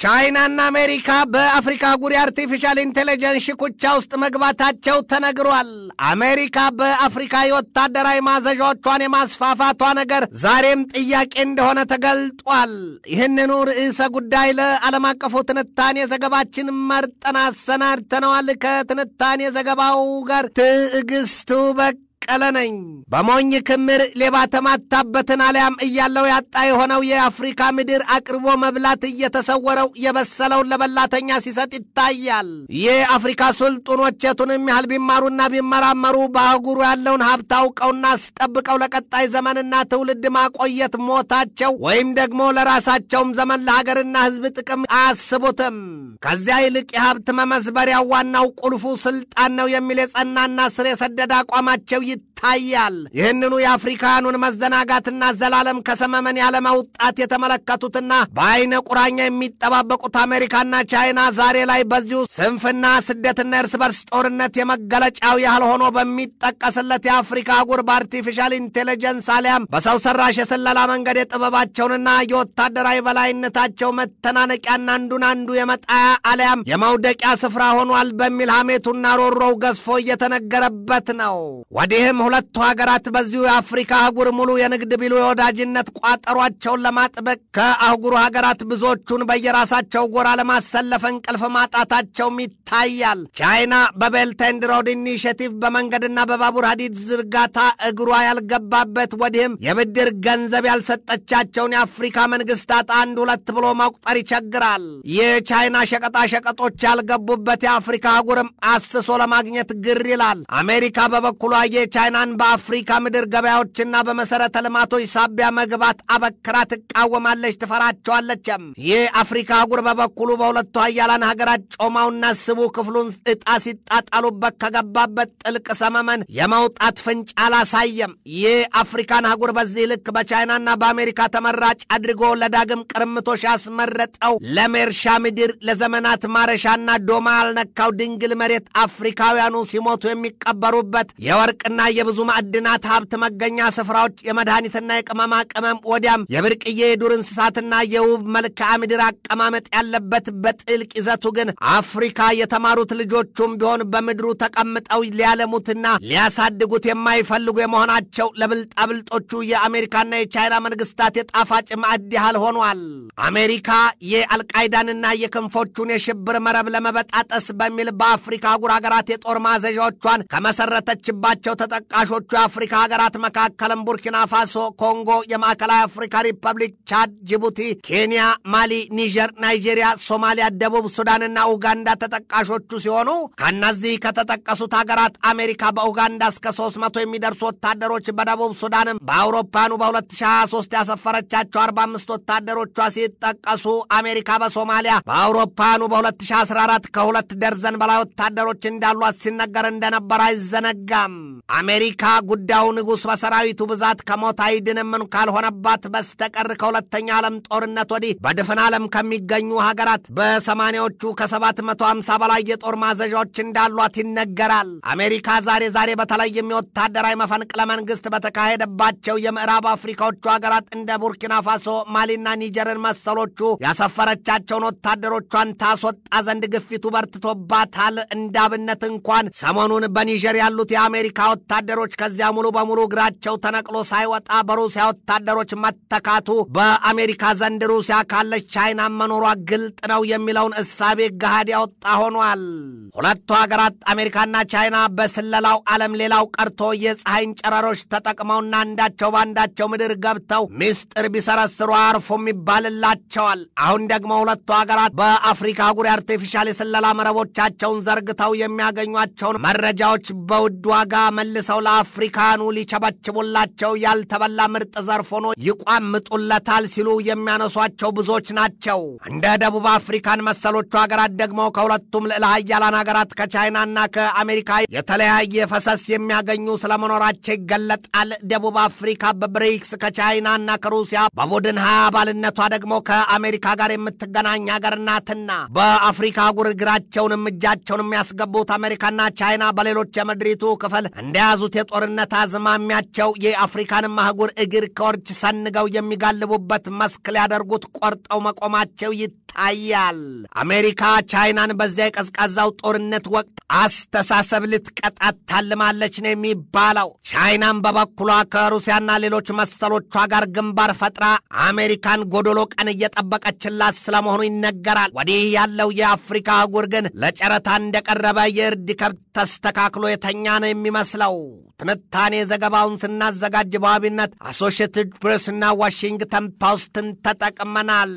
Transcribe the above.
ቻይናና አሜሪካ በአፍሪካ አህጉር የ artificial intelligence ሽኩቻ ውስጥ መግባታቸው ተነግሯል። አሜሪካ በአፍሪካ የወታደራዊ ማዘዣዎቿን የማስፋፋቷ ነገር ዛሬም ጥያቄ እንደሆነ ተገልጧል። ይህንኑ ርዕሰ ጉዳይ ለዓለም አቀፉ ትንታኔ ዘገባችን መርጠን አሰናድተነዋል። ከትንታኔ ዘገባው ጋር ትዕግስቱ በቀለ ነኝ። በሞኝ ክምር ሌባ ተማታበትን አሊያም እያለው ያጣ የሆነው የአፍሪካ ምድር አቅርቦ መብላት እየተሰወረው የበሰለውን ለበላተኛ ሲሰጥ ይታያል። የአፍሪካ ስልጡኖች የቱንም ያህል ቢማሩና ቢመራመሩ በአህጉሩ ያለውን ሀብት አውቀውና አስጠብቀው ለቀጣይ ዘመንና ትውልድ ማቆየት ሞታቸው ወይም ደግሞ ለራሳቸውም ዘመን ለሀገርና ሕዝብ ጥቅም አያስቡትም። ከዚያ ይልቅ የሀብት መመዝበሪያው ዋናው ቁልፉ ስልጣን ነው የሚል የጸናና ስር የሰደደ አቋማቸው ልቆ ይታያል። ይህንኑ የአፍሪካኑን መዘናጋትና ዘላለም ከሰመመን ያለመውጣት የተመለከቱትና በአይነ ቁራኛ የሚጠባበቁት አሜሪካና ቻይና ዛሬ ላይ በዚሁ ስንፍና፣ ስደትና እርስ በርስ ጦርነት የመገለጫው ያህል ሆኖ በሚጠቀስለት የአፍሪካ አህጉር በ artificial intelligence አሊያም በሰው ሰራሽ የስለላ መንገድ የጥበባቸውንና የወታደራዊ በላይነታቸው መተናነቂያና አንዱን አንዱ የመጣያ አሊያም የመውደቂያ ስፍራ ሆኗል በሚል ሐሜቱና ሮሮው ገዝፎ እየተነገረበት ነው። ወዲህም ሁለቱ ሀገራት በዚሁ የአፍሪካ አህጉር ሙሉ የንግድ ቢሉ የወዳጅነት ቋጠሯቸውን ለማጥበቅ ከአህጉሩ ሀገራት ብዙዎቹን በየራሳቸው ጎራ ለማሰለፍ እንቅልፍ ማጣታቸውም ይታያል። ቻይና በ Belt and Road Initiative በመንገድና በባቡር ሀዲድ ዝርጋታ እግሯ ያልገባበት ወዲህም የብድር ገንዘብ ያልሰጠቻቸውን የአፍሪካ መንግስታት አንድ ሁለት ብሎ መቁጠር ይቸግራል። የቻይና ሸቀጣ ሸቀጦች ያልገቡበት የአፍሪካ አህጉርም አስሶ ለማግኘት ግር ይላል። አሜሪካ በበኩሏ የቻይናን በአፍሪካ ምድር ገበያዎችና በመሰረተ ልማቶች ሳቢያ መግባት አበክራ ትቃወማለች፣ ትፈራቸዋለችም። ይህ አፍሪካ አህጉር በበኩሉ በሁለቱ ሀያላን ሀገራት ጮማውና ስቡ ክፍሉን ዕጣ ሲጣጣሉበት ከገባበት ጥልቅ ሰመመን የመውጣት ፍንጭ አላሳየም። ይህ አፍሪካን አህጉር በዚህ ልክ በቻይናና በአሜሪካ ተመራጭ አድርጎ ለዳግም ቅርምቶሽ ያስመረጠው ለሜርሻ ምድር ለዘመናት ማረሻና ዶማ ያልነካው ድንግል መሬት አፍሪካውያኑ ሲሞቱ የሚቀበሩበት የወርቅና የብዙ ማዕድናት ሀብት መገኛ ስፍራዎች፣ የመድኃኒትና የቅመማ ቅመም ወዲያም የብርቅዬ የዱር እንስሳትና የውብ መልክዓ ምድር አቀማመጥ ያለበት በጥልቅ ይዘቱ ግን አፍሪካ የተማሩት ልጆቹም ቢሆን በምድሩ ተቀምጠው ሊያለሙትና ሊያሳድጉት የማይፈልጉ የመሆናቸው ለብልጣብልጦቹ የአሜሪካና የቻይና መንግስታት የጣፋጭ ማዕድ ያህል ሆኗል። አሜሪካ የአልቃይዳንና የክንፎቹን የሽብር መረብ ለመበጣጠስ በሚል በአፍሪካ አህጉር ሀገራት የጦር ማዘዣዎቿን ከመሰረተችባቸው ተጠቃሾቹ የአፍሪካ ሀገራት መካከልም ቡርኪና ፋሶ፣ ኮንጎ፣ የማዕከላዊ አፍሪካ ሪፐብሊክ፣ ቻድ፣ ጅቡቲ፣ ኬንያ፣ ማሊ፣ ኒጀር፣ ናይጄሪያ፣ ሶማሊያ፣ ደቡብ ሱዳንና ኡጋንዳ ተጠቃሾቹ ሲሆኑ ከእነዚህ ከተጠቀሱት ሀገራት አሜሪካ በኡጋንዳ እስከ 300 የሚደርሱ ወታደሮች በደቡብ ሱዳንም በአውሮፓኑ በ2023 ያሰፈረቻቸው 45 ወታደሮቿ ሲጠቀሱ አሜሪካ በሶማሊያ በአውሮፓኑ በ2014 ከሁለት ደርዘን በላይ ወታደሮች እንዳሏት ሲነገር እንደነበር አይዘነጋም። አሜሪካ ጉዳዩ ንጉሥ በሰራዊቱ ብዛት ከሞት አይድንም ካልሆነባት በስተቀር ከሁለተኛ ዓለም ጦርነት ወዲህ በድፍን ዓለም ከሚገኙ ሀገራት በሰማኒያዎቹ ከ750 በላይ የጦር ማዘዣዎች እንዳሏት ይነገራል። አሜሪካ ዛሬ ዛሬ በተለይም የወታደራዊ መፈንቅለ መንግስት በተካሄደባቸው የምዕራብ አፍሪካዎቹ ሀገራት እንደ ቡርኪና ፋሶ፣ ማሊና ኒጀርን መሰሎቹ ያሰፈረቻቸውን ወታደሮቿን ታስወጣ ዘንድ ግፊቱ በርትቶባታል። እንዳብነት እንኳን ሰሞኑን በኒጀር ያሉት የአሜሪካ ወታደሮች ከዚያ ሙሉ በሙሉ እግራቸው ተነቅሎ ሳይወጣ በሩሲያ ወታደሮች መተካቱ በአሜሪካ ዘንድ ሩሲያ ካለች ቻይና መኖሯ ግልጥ ነው የሚለውን እሳቤ ገሃድ ያወጣ ሆኗል። ሁለቱ ሀገራት አሜሪካና ቻይና በስለላው ዓለም ሌላው ቀርቶ የፀሐይን ጨረሮች ተጠቅመውና አንዳቸው በአንዳቸው ምድር ገብተው ምስጢር ቢሰረስሩ አርፎም ይባልላቸዋል። አሁን ደግሞ ሁለቱ ሀገራት በአፍሪካ አህጉር የ artificial የስለላ መረቦቻቸውን ዘርግተው የሚያገኟቸውን መረጃዎች በውድ ዋጋ መልሰው ለአፍሪካኑ ሊቸበችቡላቸው ያልተበላ ምርጥ ዘርፍ ሆኖ ይቋምጡለታል ሲሉ የሚያነሷቸው ብዙዎች ናቸው። እንደ ደቡብ አፍሪካን መሰሎቹ ሀገራት ደግሞ ከሁለቱም ልዕለ ሀያላን ሀገራት ከቻይናና ከአሜሪካ የተለያየ ፈሰስ የሚያገኙ ስለመኖራቸው ይገለጣል። ደቡብ አፍሪካ በብሪክስ ከቻይናና ከሩሲያ በቡድን ሀያ አባልነቷ ደግሞ ከአሜሪካ ጋር የምትገናኝ ሀገር ናትና በአፍሪካ አህጉር እግራቸውንም እጃቸውን የሚያስገቡት አሜሪካና ቻይና በሌሎች የምድሪቱ ክፍል እንደ በያዙት የጦርነት አዝማሚያቸው የአፍሪካንም አህጉር እግር ከወርች ሰንገው የሚጋልቡበት መስክ ሊያደርጉት ቆርጠው መቆማቸው ይታያል። አሜሪካ ቻይናን በዚያ የቀዝቃዛው ጦርነት ወቅት አስተሳሰብ ልትቀጣት ታልማለች ነው የሚባለው። ቻይናም በበኩሏ ከሩሲያና ሌሎች መሰሎቿ ጋር ግንባር ፈጥራ አሜሪካን ጎዶሎ ቀን እየጠበቀችላት ስለመሆኑ ይነገራል። ወዲህ ያለው የአፍሪካ አህጉር ግን ለጨረታ እንደቀረበ የእርድ ከብት ተስተካክሎ የተኛ ነው የሚመስለው። ትንታኔ ዘገባውን ስናዘጋጅ በዋቢነት አሶሺየትድ ፕሬስና ዋሽንግተን ፖስትን ተጠቅመናል።